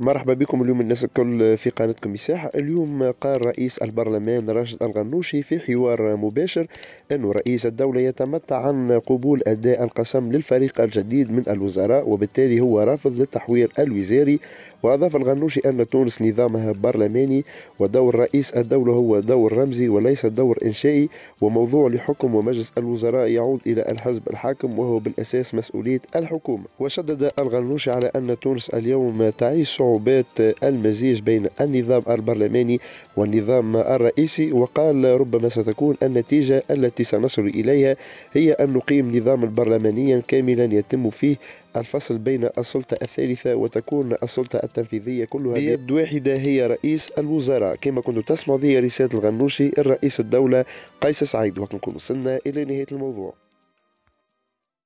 مرحبا بكم اليوم الناس الكل في قناتكم مساحة. اليوم قال رئيس البرلمان راشد الغنوشي في حوار مباشر أن رئيس الدولة يتمتع عن قبول أداء القسم للفريق الجديد من الوزراء وبالتالي هو رافض للتحوير الوزاري. وأضاف الغنوشي أن تونس نظامها برلماني ودور رئيس الدولة هو دور رمزي وليس دور إنشائي. وموضوع لحكم ومجلس الوزراء يعود إلى الحزب الحاكم وهو بالأساس مسؤولية الحكومة. وشدد الغنوشي على أن تونس اليوم تعيش صعوبات المزيج بين النظام البرلماني والنظام الرئيسي وقال ربما ستكون النتيجة التي سنصل إليها هي أن نقيم نظاما برلمانيا كاملا يتم فيه الفصل بين السلطة الثالثة وتكون السلطة التنفيذية كلها بيد واحدة هي رئيس الوزراء. كما كنتم تسمعوا ذي رسالة الغنوشي الرئيس الدولة قيس سعيد. وكنكون وصلنا إلى نهاية الموضوع.